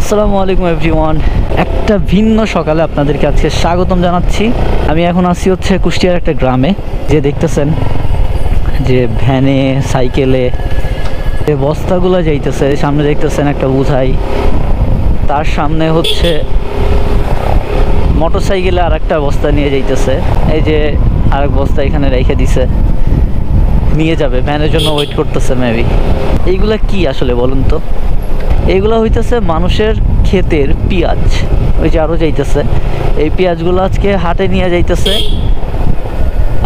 আসসালামু আলাইকুম এভরিওয়ান। একটা ভিন্ন সকালে আপনাদেরকে আজকে স্বাগতম জানাচ্ছি। আমি এখন আছি হচ্ছে কুষ্টিয়ার একটা গ্রামে, যে দেখতেছেন যে ভ্যানে, সাইকেলে, যে বস্তাগুলো যাইতেছে, সামনে দেখতেছেন একটা বুঝাই। তার সামনে হচ্ছে মোটর সাইকেলে আর একটা বস্তা নিয়ে যাইতেছে। এই যে আরেক বস্তা এখানে রেখে দিছে। নিয়ে যাবে, ভ্যানের জন্য ওয়েট করতেছে মেবি এইগুলা কি আসলে বলুন তো? এইগুলো হইতেছে মানুষের ক্ষেতের পেঁয়াজ। ওই যে আরও যাইতেছে। এই পেঁয়াজগুলো আজকে হাটে নিয়ে যাইতেছে।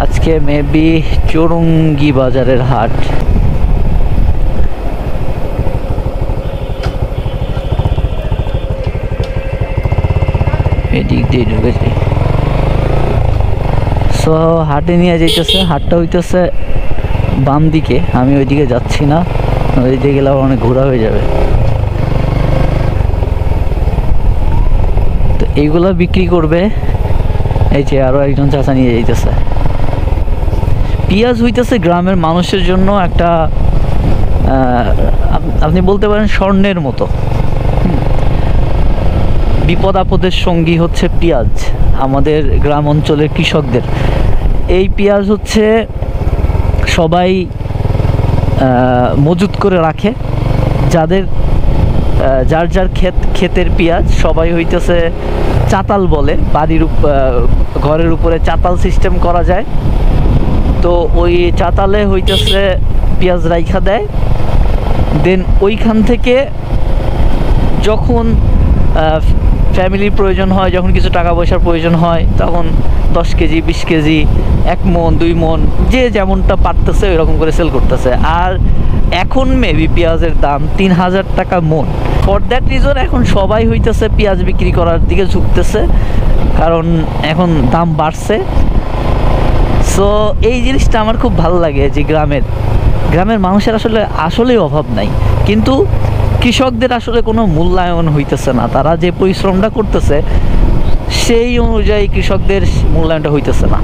আজকে মেবি চৌরঙ্গি বাজারের হাট। এদিক দিয়ে ঢুকেছে সো হাটে নিয়ে যাইতেছে। হাটটা হইতেছে বাম দিকে আমি ওইদিকে যাচ্ছি না। ওইদিকে গেলে অনেক ঘোরা হয়ে যাবে। এইগুলা বিক্রি করবে। এই যে আরও একজন চাচা নিয়ে যাইতেছে। পেঁয়াজ হইতেছে গ্রামের মানুষের জন্য একটা আপনি বলতে পারেন স্বর্ণের মতো। বিপদ আপদের সঙ্গী হচ্ছে পেঁয়াজ, আমাদের গ্রাম অঞ্চলের কৃষকদের। এই পেঁয়াজ হচ্ছে সবাই মজুত করে রাখে। যাদের যার যার ক্ষেত, ক্ষেতের পেঁয়াজ, সবাই হইতেছে চাতাল বলে, বাড়ির ঘরের উপরে চাতাল সিস্টেম করা যায়। তো ওই চাতালে হইতেছে পেঁয়াজ রাইখা দেয়। দেন ওইখান থেকে যখন ফ্যামিলির প্রয়োজন হয়, যখন কিছু টাকা পয়সার প্রয়োজন হয়, তখন দশ কেজি, বিশ কেজি, এক মন, দুই মন, যে যেমনটা পারতেছে ওইরকম করে সেল করতেছে। আর এখন মেবি পেঁয়াজের দাম তিন হাজার টাকা মন। ফর দ্যাট রিজন এখন সবাই হইতেছে পেঁয়াজ বিক্রি করার দিকে ঝুঁকতেছে, কারণ এখন দাম বাড়ছে। সো এই জিনিসটা আমার খুব ভালো লাগে যে গ্রামের গ্রামের মানুষের আসলে, আসলেই অভাব নাই। কিন্তু কৃষকদের আসলে কোনো মূল্যায়ন হইতেছে না। তারা যে পরিশ্রমটা করতেছে, সেই অনুযায়ী কৃষকদের মূল্যায়নটা হইতেছে না।